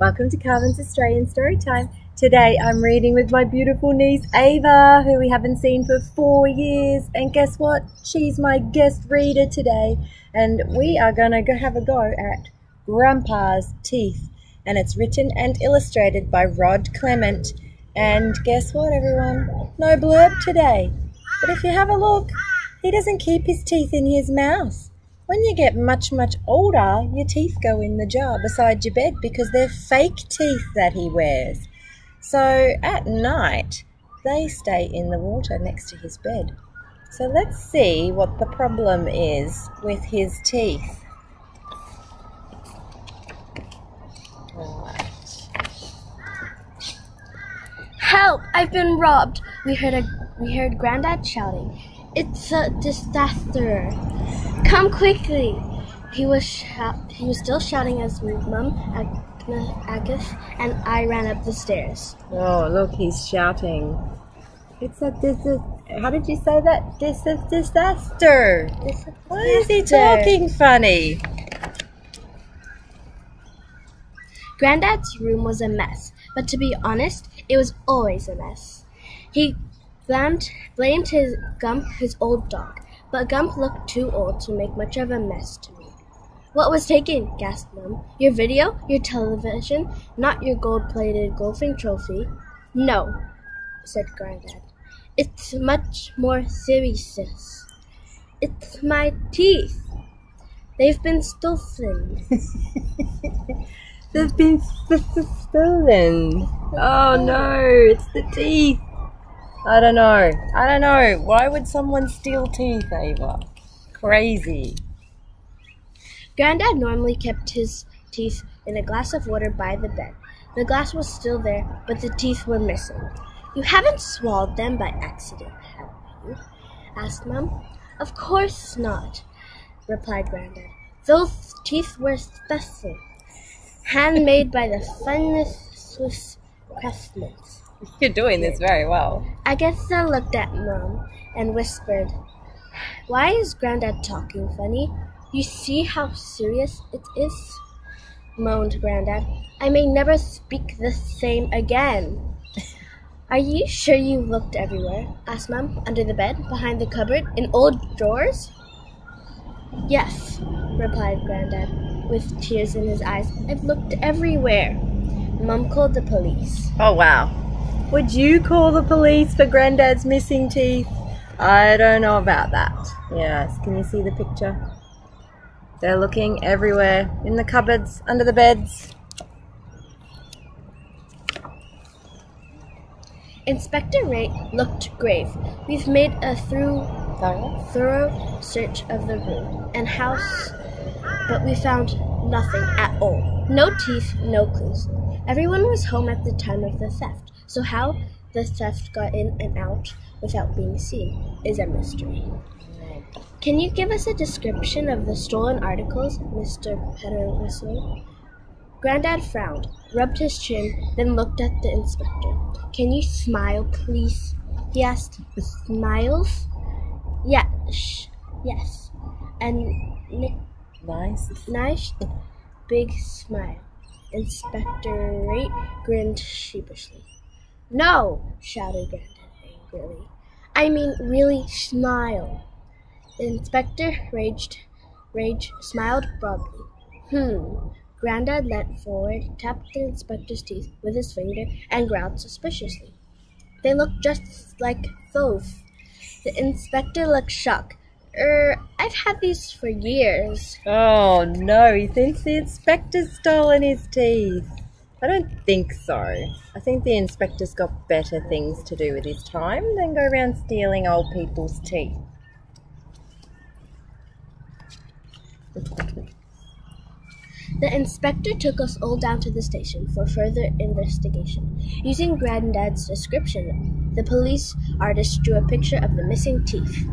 Welcome to Carmen's Australian Storytime. Today I'm reading with my beautiful niece Ava, who we haven't seen for four years. And guess what? She's my guest reader today. And we are going to go have a go at Grandpa's Teeth. And it's written and illustrated by Rod Clement. And guess what, everyone? No blurb today. But if you have a look, he doesn't keep his teeth in his mouth. When you get much, much older, your teeth go in the jar beside your bed because they're fake teeth that he wears. So at night, they stay in the water next to his bed. So let's see what the problem is with his teeth. Help! I've been robbed. We heard a we heard Granddad shouting. It's a disaster. Come quickly. He was shout, he was still shouting as Mum, Agus, and I ran up the stairs. Oh, look, he's shouting. It's a dis. How did you say that? Dis disaster. Why is he talking funny? Granddad's room was a mess, but to be honest, it was always a mess. He blamed, blamed his Gump, his old dog, but Gump looked too old to make much of a mess to me. What was taken? gasped Mum. Your video? Your television? Not your gold-plated golfing trophy? No, said Grandad. It's much more serious. It's my teeth. They've been stolen. They've been stolen. Oh no, it's the teeth. I don't know. I don't know. Why would someone steal teeth, Ava? Crazy. Granddad normally kept his teeth in a glass of water by the bed. The glass was still there, but the teeth were missing. You haven't swallowed them by accident, have you? asked Mum. Of course not, replied Granddad. Those teeth were special, handmade by the finest Swiss craftsmen. You're doing this very well. Agatha looked at Mom and whispered, Why is Grandad talking funny? You see how serious it is? moaned Grandad. I may never speak the same again. Are you sure you looked everywhere? asked Mum. Under the bed, behind the cupboard, in old drawers? Yes, replied Grandad, with tears in his eyes. I've looked everywhere. Mum called the police. Oh, wow. Would you call the police for Granddad's missing teeth? I don't know about that. Yes, can you see the picture? They're looking everywhere. In the cupboards, under the beds. Inspector Ray looked grave. We've made a through, thorough search of the room and house, but we found nothing at all. No teeth, no clues. Everyone was home at the time of the theft, so how the theft got in and out without being seen is a mystery. Can you give us a description of the stolen articles, Mr. Petterwhistle? Granddad frowned, rubbed his chin, then looked at the inspector. Can you smile, please? he asked. Smiles? Yes, yes. And Nick, nice, nice, big smile. Inspector Rate grinned sheepishly. No, shouted Grandad angrily. I mean, really smile. The inspector raged, rage smiled broadly. Hmm. Grandad leant forward, tapped the inspector's teeth with his finger, and growled suspiciously. They look just like those. The inspector looked shocked. Er, I've had these for years. Oh no, he thinks the inspector's stolen his teeth. I don't think so. I think the inspector's got better things to do with his time than go around stealing old people's teeth. The inspector took us all down to the station for further investigation. Using Granddad's description, the police artist drew a picture of the missing teeth.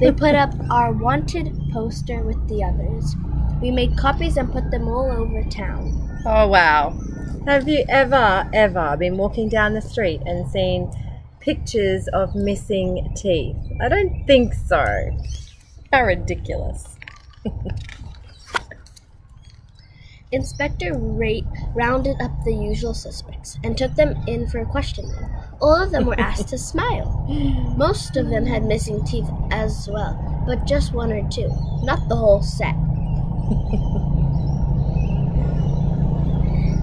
they put up our wanted poster with the others. We made copies and put them all over town. Oh, wow. Have you ever, ever been walking down the street and seen pictures of missing teeth? I don't think so. How ridiculous. Inspector Rate rounded up the usual suspects and took them in for questioning. All of them were asked to smile. Most of them had missing teeth as well, but just one or two, not the whole set.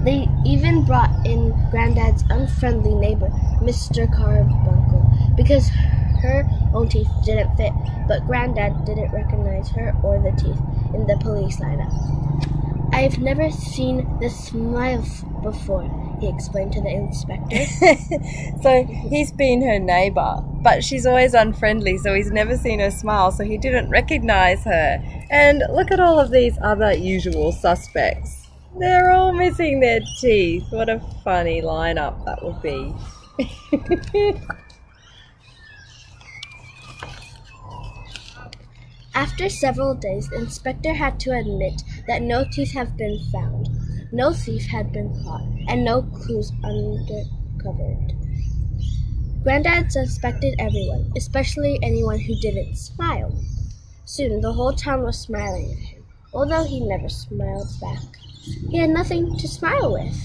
They even brought in Granddad's unfriendly neighbor, Mr. Carbuncle, because her own teeth didn't fit, but Granddad didn't recognize her or the teeth in the police lineup. I've never seen this smile before, he explained to the inspector. so he's been her neighbour, but she's always unfriendly, so he's never seen her smile, so he didn't recognize her. And look at all of these other usual suspects. They're all missing their teeth. What a funny lineup that would be. After several days, the inspector had to admit that no teeth have been found, no thief had been caught, and no clues uncovered. Granddad suspected everyone, especially anyone who didn't smile. Soon the whole town was smiling at him, although he never smiled back. He had nothing to smile with.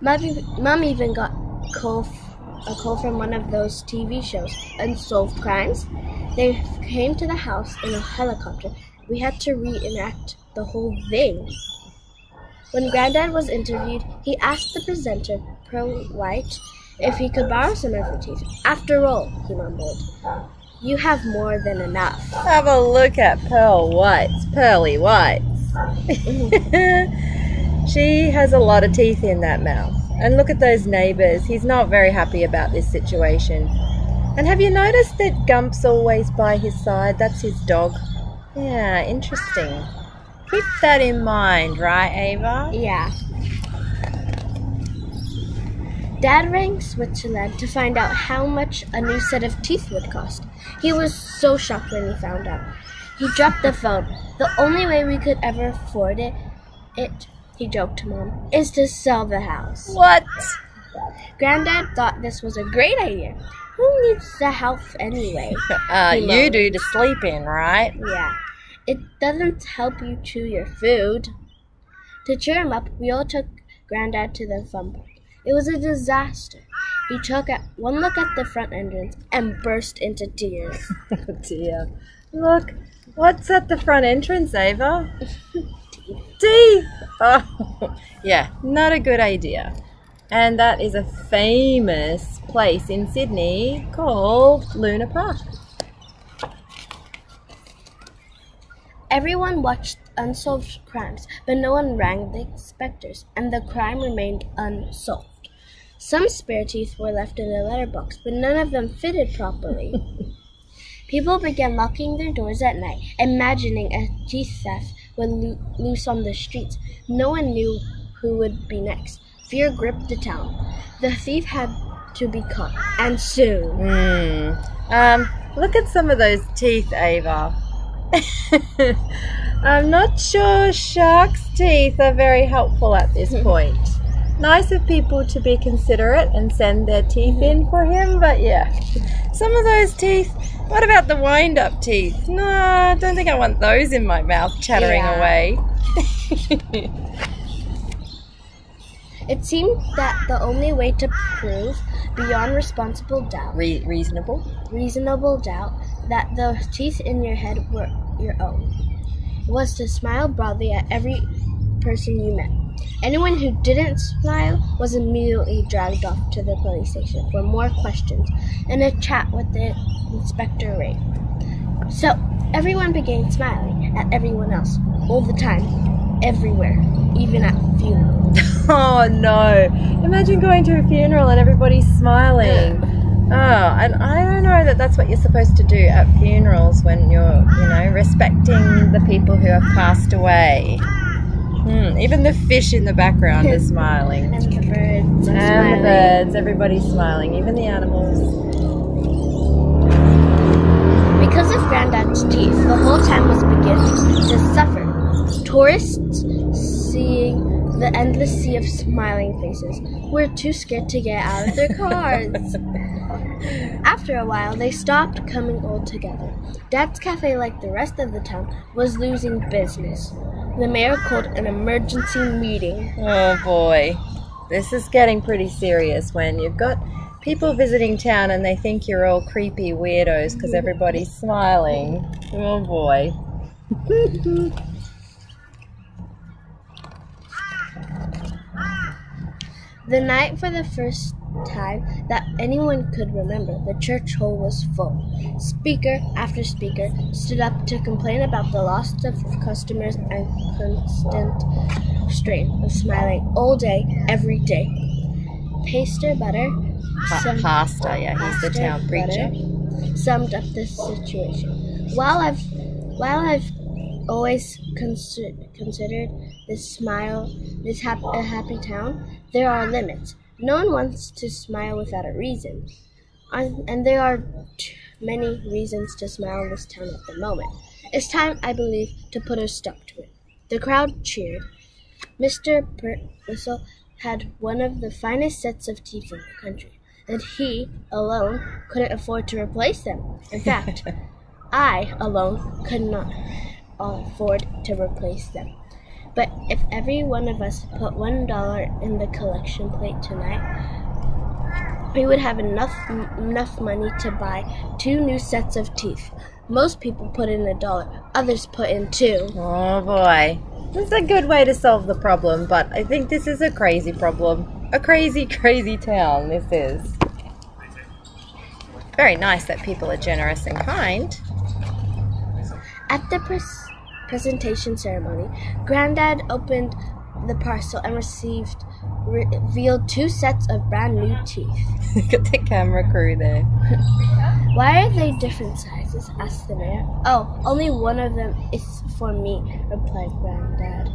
Mom, even got call, a call from one of those TV shows, Unsolved Crimes. They came to the house in a helicopter. We had to reenact the whole thing. When Granddad was interviewed, he asked the presenter, Pearl White, if he could borrow some of her teeth. After all, he mumbled, you have more than enough. Have a look at Pearl White's pearly white. she has a lot of teeth in that mouth. And look at those neighbours. He's not very happy about this situation. And have you noticed that Gump's always by his side? That's his dog. Yeah, interesting. Keep that in mind, right, Ava? Yeah. Dad rang Switzerland to find out how much a new set of teeth would cost. He was so shocked when he found out. He dropped the phone. The only way we could ever afford it, it, he joked to Mom, is to sell the house. What? Granddad thought this was a great idea. Who needs the house anyway? Uh, you do to sleep in, right? Yeah. It doesn't help you chew your food. To cheer him up, we all took Granddad to the fun park. It was a disaster. He took one look at the front entrance and burst into tears. oh dear. Look, What's at the front entrance, Ava? Teeth! Oh, yeah, not a good idea. And that is a famous place in Sydney called Luna Park. Everyone watched unsolved crimes, but no one rang the inspectors, and the crime remained unsolved. Some spare teeth were left in the letterbox, but none of them fitted properly. People began locking their doors at night, imagining a theft would lo- loose on the streets. No one knew who would be next. Fear gripped the town. The thief had to be caught, and soon. Mm. Um, look at some of those teeth, Ava. I'm not sure sharks' teeth are very helpful at this point. Nice of people to be considerate and send their teeth in for him, but yeah, some of those teeth what about the wind up teeth? No, I don't think I want those in my mouth chattering yeah. away. it seemed that the only way to prove beyond responsible doubt Re- reasonable reasonable doubt that the teeth in your head were your own was to smile broadly at every person you met. Anyone who didn't smile was immediately dragged off to the police station for more questions and a chat with the Inspector Ray. So everyone began smiling at everyone else all the time, everywhere, even at funerals. oh no! Imagine going to a funeral and everybody's smiling. Oh, and I don't know that that's what you're supposed to do at funerals when you're, you know, respecting the people who have passed away. Hmm, even the fish in the background is smiling. And the birds. and smiling. the birds, everybody's smiling, even the animals. Because of Granddad's teeth, the whole town was beginning to suffer. Tourists, seeing the endless sea of smiling faces, were too scared to get out of their cars. After a while, they stopped coming all together. Dad's cafe, like the rest of the town, was losing business. The mayor called an emergency meeting. Oh boy. This is getting pretty serious when you've got people visiting town and they think you're all creepy weirdos because everybody's smiling. Oh boy. The night for the first time that anyone could remember, the church hall was full. Speaker after speaker stood up to complain about the loss of customers and constant strain of smiling all day, every day. Pastor Butter, Pa- pastor, yeah, he's the town preacher. Summed up the situation. While I've while I've always consider, considered this smile this hap- a happy town, there are limits. No one wants to smile without a reason, and, there are many reasons to smile in this town at the moment. It's time, I believe, to put a stop to it. The crowd cheered. Mr. Whistle had one of the finest sets of teeth in the country, and he alone couldn't afford to replace them. In fact, I alone could not afford to replace them. But if every one of us put one dollar in the collection plate tonight, we would have enough enough money to buy two new sets of teeth. Most people put in a dollar, others put in two. Oh boy. This is a good way to solve the problem, but I think this is a crazy problem. A crazy, crazy town, this is. Very nice that people are generous and kind. At the pres- presentation ceremony, Granddad opened the parcel and received revealed two sets of brand new teeth. Look at the camera crew there. Why are they different sizes? asked the mayor. Oh, only one of them is for me, replied Granddad,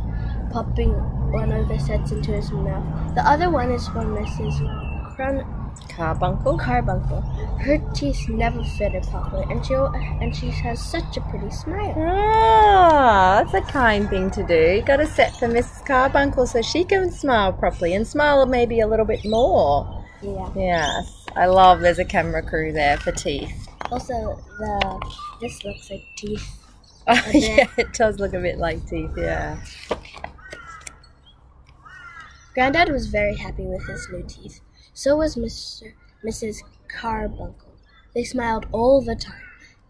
popping one of the sets into his mouth. The other one is for Mrs. Crun- Carbuncle? Carbuncle. Her teeth never fitted properly, and she and she has such a pretty smile. Ah, that's a kind thing to do. Got a set for Mrs. Carbuncle so she can smile properly and smile maybe a little bit more. Yeah. Yes, I love there's a camera crew there for teeth. Also, the this looks like teeth. Oh, yeah, it does look a bit like teeth, yeah. Granddad was very happy with his new teeth. So was Mr. Mrs. Carbuncle. They smiled all the time.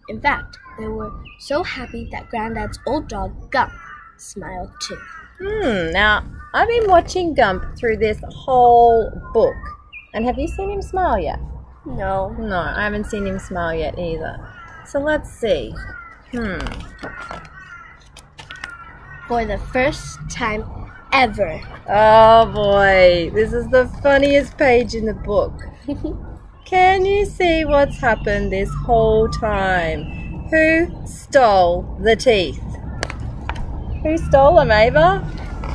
In fact, they were so happy that Granddad's old dog Gump smiled too. Hmm, now, I've been watching Gump through this whole book. And have you seen him smile yet? No. No, I haven't seen him smile yet either. So let's see. Hmm. For the first time ever. Oh boy, this is the funniest page in the book. Can you see what's happened this whole time? Who stole the teeth? Who stole them, Ava?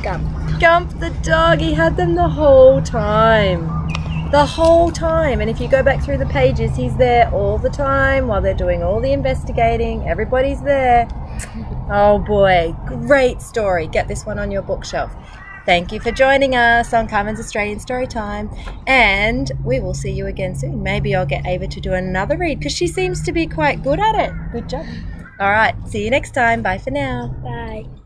Gump. Gump the dog, he had them the whole time. The whole time. And if you go back through the pages, he's there all the time while they're doing all the investigating. Everybody's there. Oh boy, great story. Get this one on your bookshelf. Thank you for joining us on Carmen's Australian Story Time, and we will see you again soon. Maybe I'll get Ava to do another read because she seems to be quite good at it. Good job. All right, see you next time. Bye for now. Bye.